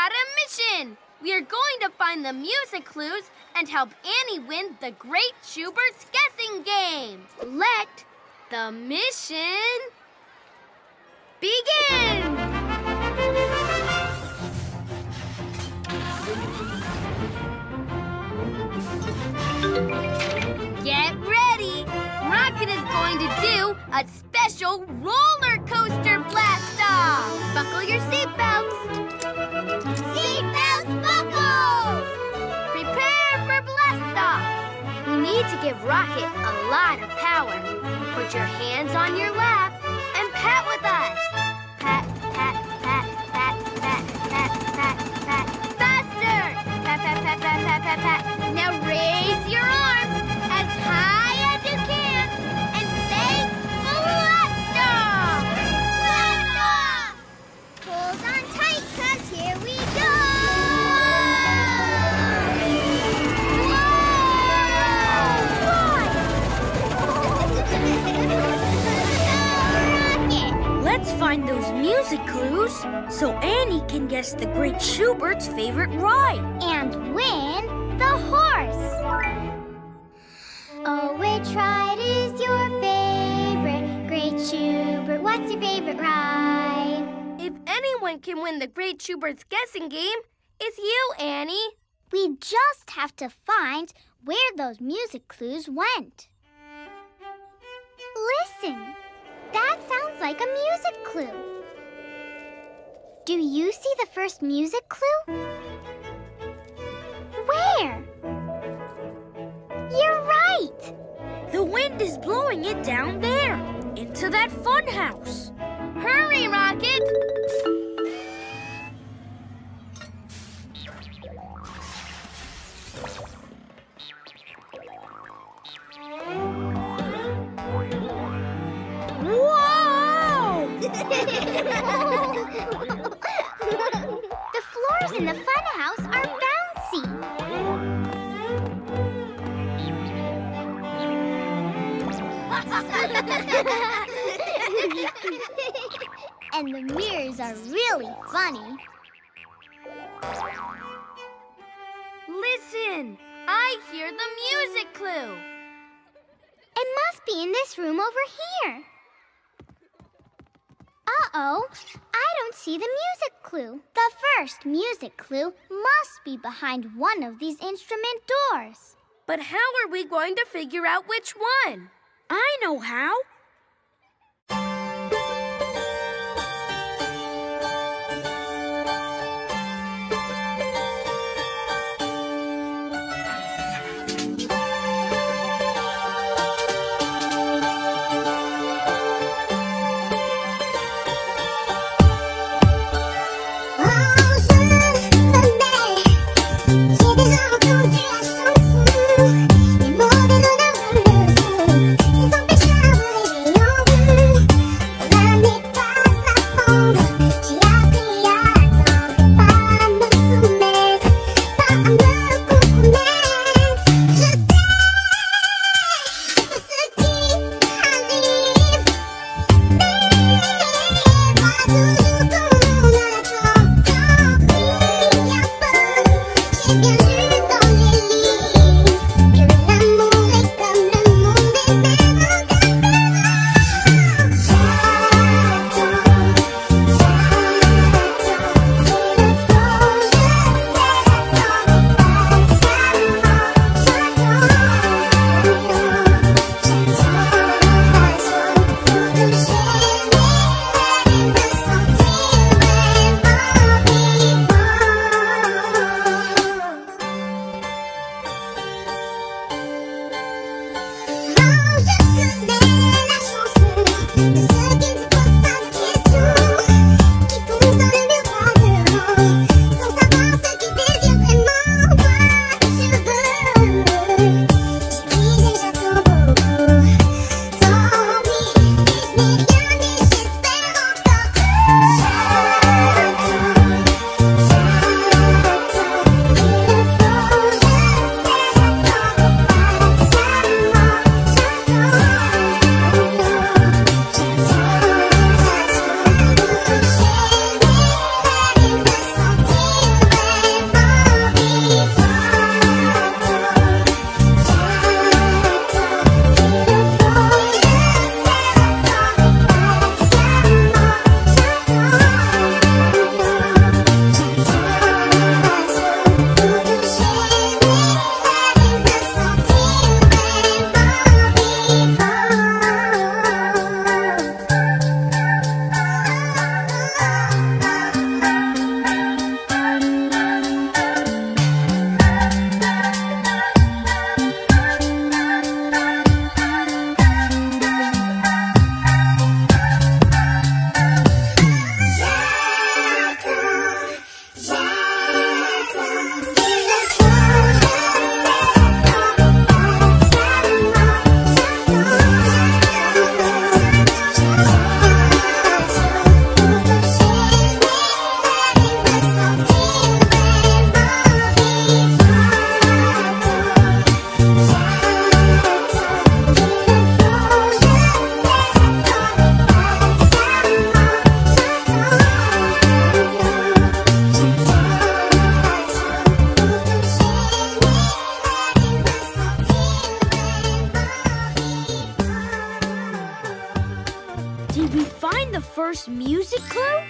got a mission. We are going to find the music clues and help Annie win the Great Schubert's guessing game. Let the mission begin. Get ready! Rocket is going to do a special roller coaster blast off! Buckle your seatbelts! Seatbelts buckle! Prepare for blast off! We need to give Rocket a lot of power. Put your hands on your lap and pat with us. Let's find those music clues so Annie can guess the Great Schubert's favorite ride. and win the horse. Oh, which ride is your favorite? Great Schubert, what's your favorite ride? If anyone can win the Great Schubert's guessing game, it's you, Annie. We just have to find where those music clues went. Listen, like a music clue. Do you see the first music clue? Where? You're right! The wind is blowing it down there, into that fun house. Hurry, Rocket! floors in the fun house are bouncy. and the mirrors are really funny. Listen! I hear the music clue. It must be in this room over here. Uh-oh, I don't see the music clue. The first music clue must be behind one of these instrument doors. But how are we going to figure out which one? I know how. Thank music clue?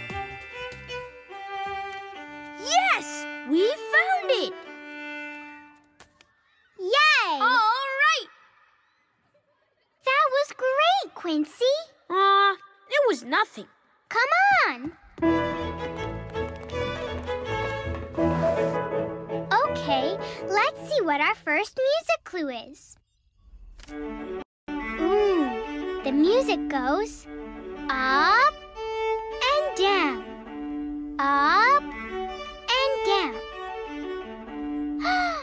Yes! We found it! Yay! All right! That was great, Quincy. Aw, uh, it was nothing. Come on. Okay, let's see what our first music clue is. Ooh, the music goes up up and down.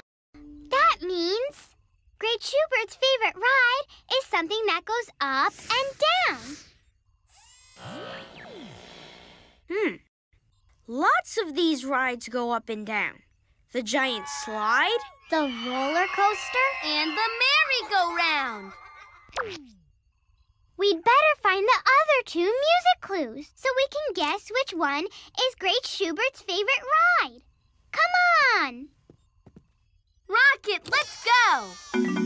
that means Great Schubert's favorite ride is something that goes up and down. Hmm. Lots of these rides go up and down. The giant slide, the roller coaster, and the merry-go-round. We'd better find the other two music clues so we can guess which one is Great Schubert's favorite ride. Come on! Rocket, let's go!